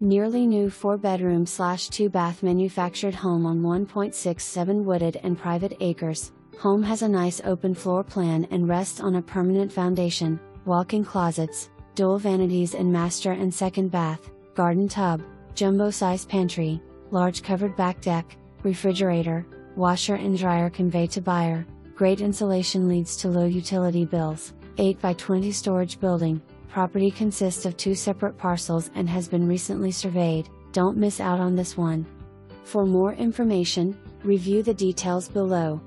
Nearly new 4 bedroom slash 2 bath manufactured home on 1.67 wooded and private acres. Home has a nice open floor plan and rests on a permanent foundation, walk in closets, dual vanities in master and second bath, garden tub, jumbo size pantry, large covered back deck, refrigerator, washer and dryer convey to buyer, great insulation leads to low utility bills, 8 by 20 storage building, property consists of two separate parcels and has been recently surveyed, don't miss out on this one. For more information, review the details below.